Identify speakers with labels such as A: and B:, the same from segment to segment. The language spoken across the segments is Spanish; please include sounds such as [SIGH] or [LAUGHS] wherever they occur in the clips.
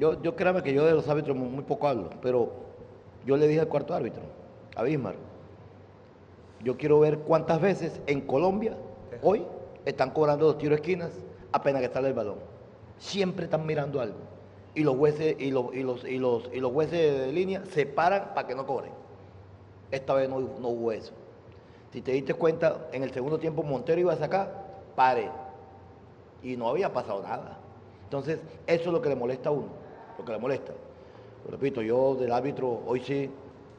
A: Yo, yo créame que yo de los árbitros muy, muy poco hablo, pero yo le dije al cuarto árbitro, a Bismar, yo quiero ver cuántas veces en Colombia hoy están cobrando los tiros de esquinas apenas que sale el balón. Siempre están mirando algo. Y los jueces, y los, y los, y los, y los jueces de línea se paran para que no cobren. Esta vez no, no hubo eso. Si te diste cuenta, en el segundo tiempo Montero iba a sacar, pare. Y no había pasado nada. Entonces, eso es lo que le molesta a uno, lo que le molesta. Repito, yo del árbitro hoy sí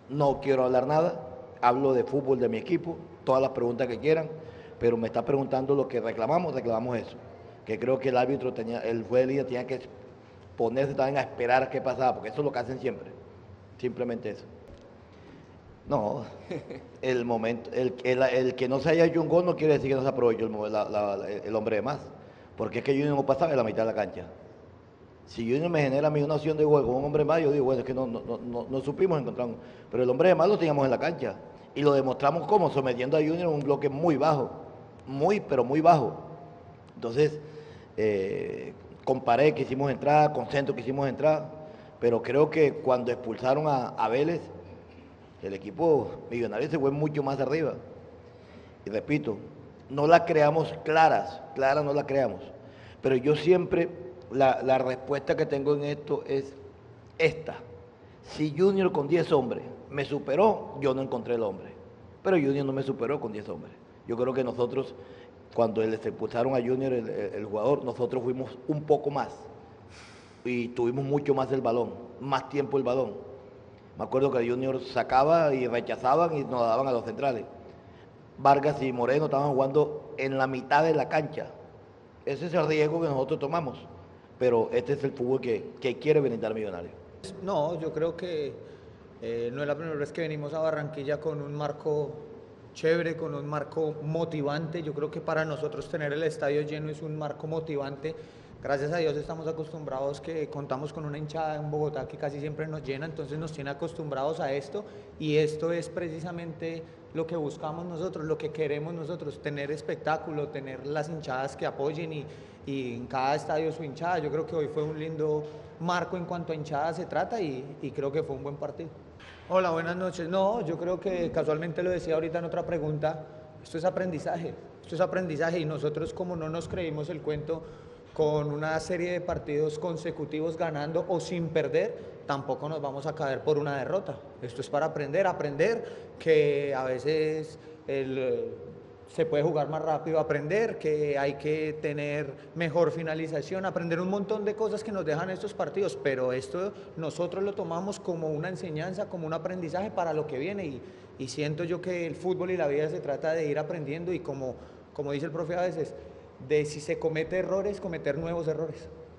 A: no quiero hablar nada, hablo de fútbol de mi equipo, todas las preguntas que quieran, pero me está preguntando lo que reclamamos, reclamamos eso. Que creo que el árbitro tenía, el juez de línea tenía que ponerse también a esperar qué pasaba, porque eso es lo que hacen siempre. Simplemente eso. No, [LAUGHS] el momento, el, el- el que no se haya hecho un gol no quiere decir que no se aprovechó el, hombre de más. Porque es que Junior no pasaba de la mitad de la cancha. Si Junior me genera a mí una opción de gol con un hombre más, yo digo, bueno, es que no, no, no, no- supimos encontrar un- Pero el hombre de más lo teníamos en la cancha. Y lo demostramos como sometiendo a Junior en un bloque muy bajo. Muy, pero muy bajo. Entonces, eh, con Pared quisimos entrar, con Centro quisimos entrar. Pero creo que cuando expulsaron a, a Vélez, el equipo millonario se fue mucho más arriba. Y repito, no la creamos claras, claras no la creamos. Pero yo siempre, la, respuesta que tengo en esto es esta. Si Junior con 10 hombres me superó, yo no encontré el hombre. Pero Junior no me superó con 10 hombres. Yo creo que nosotros, cuando les expulsaron a Junior, el- el jugador, nosotros fuimos un poco más. Y tuvimos mucho más el balón, más tiempo el balón. Me acuerdo que Junior sacaba y rechazaban y nos daban a los centrales. Vargas y Moreno estaban jugando en la mitad de la cancha. Ese es el riesgo que nosotros tomamos. Pero este es el fútbol que, que quiere brindar Millonario.
B: No, yo creo que eh, no es la primera vez que venimos a Barranquilla con un marco chévere, con un marco motivante. Yo creo que para nosotros tener el estadio lleno es un marco motivante. Gracias a Dios estamos acostumbrados que contamos con una hinchada en Bogotá que casi siempre nos llena, entonces nos tiene acostumbrados a esto y esto es precisamente lo que buscamos nosotros, lo que queremos nosotros, tener espectáculo, tener las hinchadas que apoyen y, y en cada estadio su hinchada. Yo creo que hoy fue un lindo marco en cuanto a hinchada se trata y, y creo que fue un buen partido. Hola, buenas noches. No, yo creo que casualmente lo decía ahorita en otra pregunta, esto es aprendizaje, esto es aprendizaje y nosotros como no nos creímos el cuento con una serie de partidos consecutivos ganando o sin perder, tampoco nos vamos a caer por una derrota. Esto es para aprender, aprender que a veces el, eh, se puede jugar más rápido, aprender que hay que tener mejor finalización, aprender un montón de cosas que nos dejan estos partidos, pero esto nosotros lo tomamos como una enseñanza, como un aprendizaje para lo que viene y, y siento yo que el fútbol y la vida se trata de ir aprendiendo y como, como dice el profe a veces, de si se comete errores, cometer nuevos errores.